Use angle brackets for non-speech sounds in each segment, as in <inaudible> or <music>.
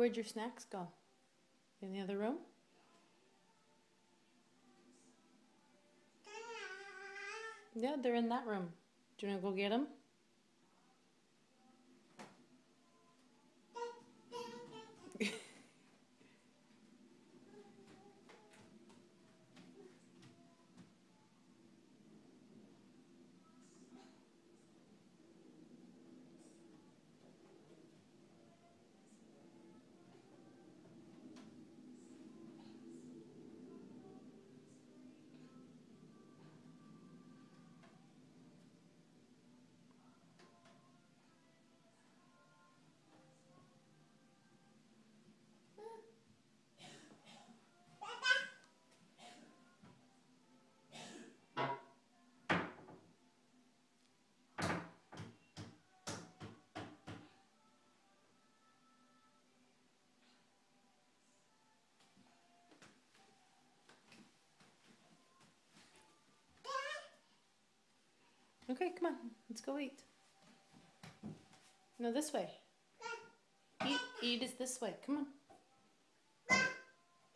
Where'd your snacks go? In the other room? Yeah, they're in that room. Do you want to go get them? Okay, come on. Let's go eat. No, this way. Eat, eat is this way. Come on.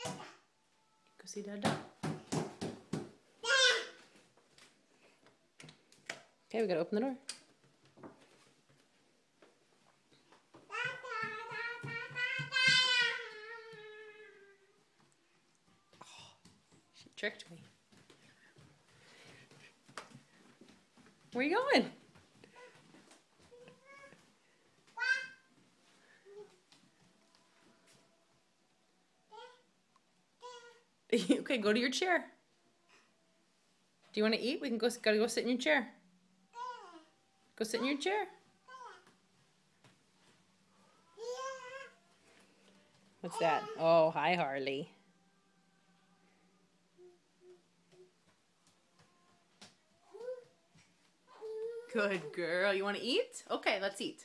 Go see Dada. Okay, we gotta open the door. Oh, she tricked me. Where you going? <laughs> okay, go to your chair. Do you want to eat? We can go. Gotta go sit in your chair. Go sit in your chair. What's that? Oh, hi, Harley. Good girl. You want to eat? Okay, let's eat.